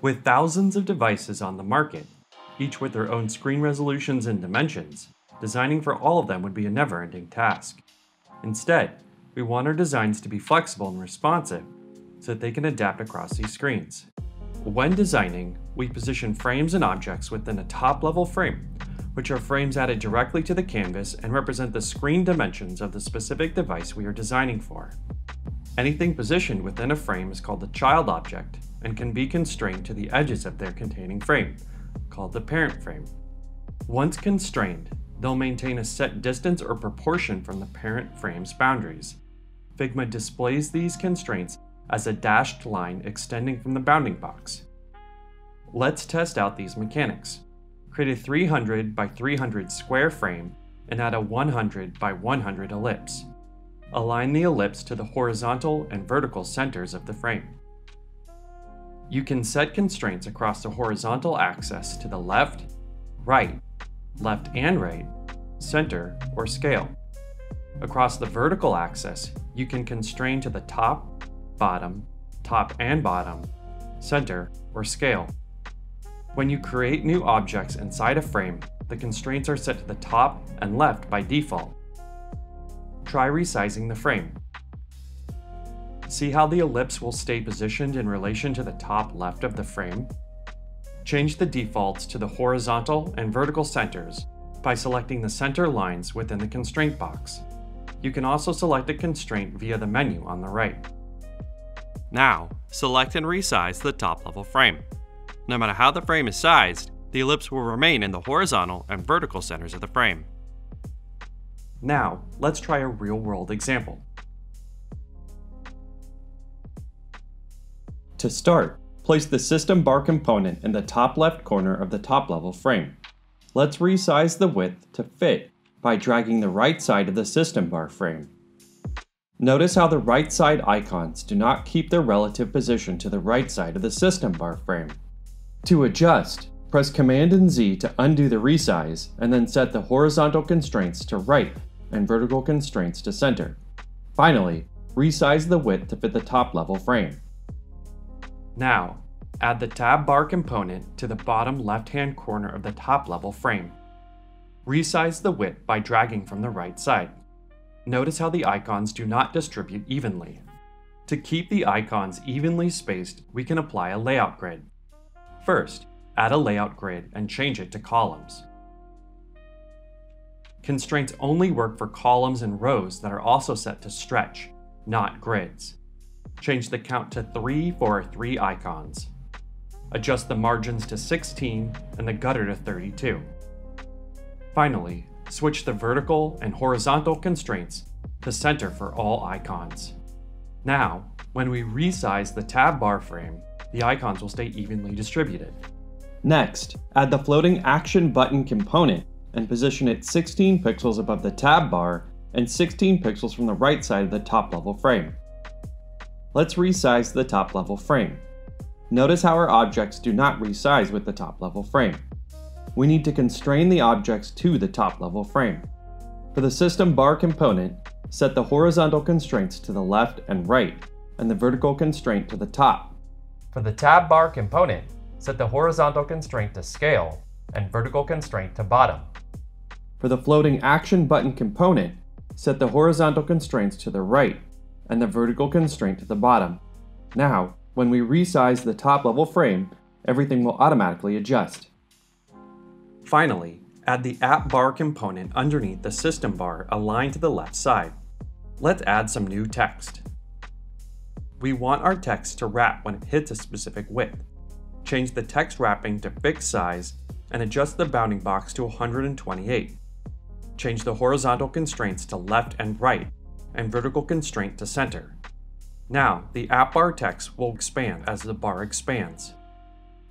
With thousands of devices on the market, each with their own screen resolutions and dimensions, designing for all of them would be a never ending task. Instead, we want our designs to be flexible and responsive so that they can adapt across these screens. When designing, we position frames and objects within a top level frame, which are frames added directly to the canvas and represent the screen dimensions of the specific device we are designing for. Anything positioned within a frame is called the child object and can be constrained to the edges of their containing frame, called the parent frame. Once constrained, they'll maintain a set distance or proportion from the parent frame's boundaries. Figma displays these constraints as a dashed line extending from the bounding box. Let's test out these mechanics. Create a 300 by 300 square frame and add a 100 by 100 ellipse. Align the ellipse to the horizontal and vertical centers of the frame. You can set constraints across the horizontal axis to the left, right, left and right, center, or scale. Across the vertical axis, you can constrain to the top, bottom, top and bottom, center, or scale. When you create new objects inside a frame, the constraints are set to the top and left by default. Try resizing the frame. See how the ellipse will stay positioned in relation to the top left of the frame? Change the defaults to the horizontal and vertical centers by selecting the center lines within the constraint box. You can also select a constraint via the menu on the right. Now, select and resize the top level frame. No matter how the frame is sized, the ellipse will remain in the horizontal and vertical centers of the frame. Now, let's try a real world example. To start, place the system bar component in the top left corner of the top level frame. Let's resize the width to fit by dragging the right side of the system bar frame. Notice how the right side icons do not keep their relative position to the right side of the system bar frame. To adjust, press Command and Z to undo the resize and then set the horizontal constraints to right and vertical constraints to center. Finally, resize the width to fit the top level frame. Now, add the tab bar component to the bottom left-hand corner of the top level frame. Resize the width by dragging from the right side. Notice how the icons do not distribute evenly. To keep the icons evenly spaced, we can apply a layout grid. First, add a layout grid and change it to columns. Constraints only work for columns and rows that are also set to stretch, not grids. Change the count to 3 for our 3 icons. Adjust the margins to 16 and the gutter to 32. Finally, switch the vertical and horizontal constraints to center for all icons. Now, when we resize the tab bar frame, the icons will stay evenly distributed. Next, add the floating action button component and position it 16 pixels above the tab bar and 16 pixels from the right side of the top level frame. Let's resize the top level frame. Notice how our objects do not resize with the top level frame. We need to constrain the objects to the top level frame. For the system bar component, set the horizontal constraints to the left and right, and the vertical constraint to the top. For the tab bar component, set the horizontal constraint to scale and vertical constraint to bottom. For the floating action button component, set the horizontal constraints to the right and the vertical constraint to the bottom. Now, when we resize the top level frame, everything will automatically adjust. Finally, add the app bar component underneath the system bar aligned to the left side. Let's add some new text. We want our text to wrap when it hits a specific width. Change the text wrapping to fixed size and adjust the bounding box to 128. Change the horizontal constraints to left and right and vertical constraint to center. Now, the app bar text will expand as the bar expands.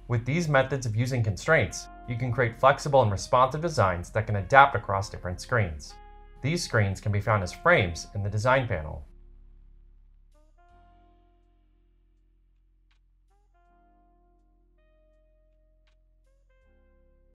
With these methods of using constraints, you can create flexible and responsive designs that can adapt across different screens. These screens can be found as frames in the design panel.